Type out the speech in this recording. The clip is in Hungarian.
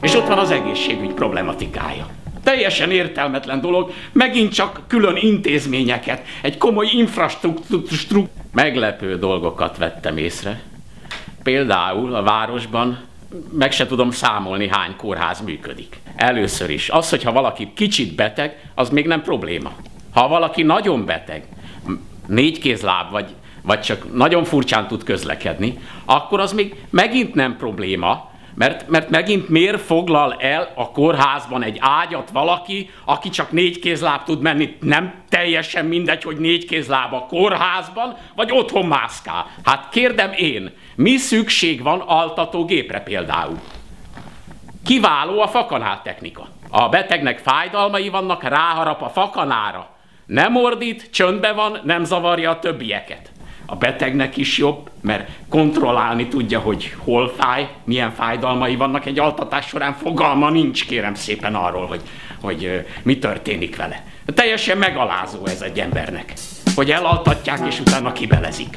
És ott van az egészségügy problematikája. Teljesen értelmetlen dolog, megint csak külön intézményeket, egy komoly infrastruktúra. Meglepő dolgokat vettem észre. Például a városban meg se tudom számolni, hány kórház működik. Először is, az, hogyha valaki kicsit beteg, az még nem probléma. Ha valaki nagyon beteg, négy kézláb, vagy, vagy csak nagyon furcsán tud közlekedni, akkor az még megint nem probléma, mert, mert megint miért foglal el a kórházban egy ágyat valaki, aki csak négy kézláb tud menni, nem teljesen mindegy, hogy négy kézláb a kórházban, vagy otthon mászkál. Hát kérdem én, mi szükség van altató gépre például? Kiváló a fakanál technika. A betegnek fájdalmai vannak, ráharap a fakanára. Nem ordít, csöndbe van, nem zavarja a többieket a betegnek is jobb, mert kontrollálni tudja, hogy hol fáj, milyen fájdalmai vannak. Egy altatás során fogalma nincs, kérem szépen arról, hogy, hogy mi történik vele. Teljesen megalázó ez egy embernek, hogy elaltatják és utána kibelezik.